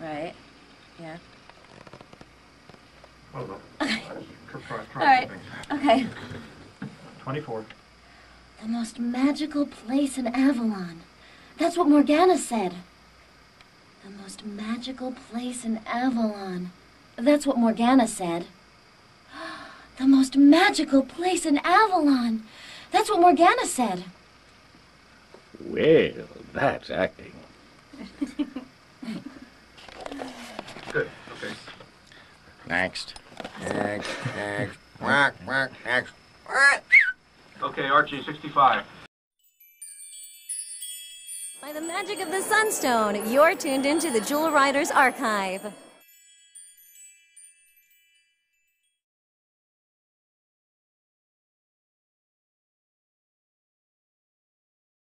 Right. Yeah. Hold on. Try- try- try All right. Okay. 24. The most magical place in Avalon. That's what Morgana said. The most magical place in Avalon. That's what Morgana said. The most magical place in Avalon. That's what Morgana said. Well, that's acting. Good, okay. Next. Next. Next. Quack, quack, next. Quack. Okay, Archie, 65. By the magic of the Sunstone, you're tuned into the Jewel Riders Archive.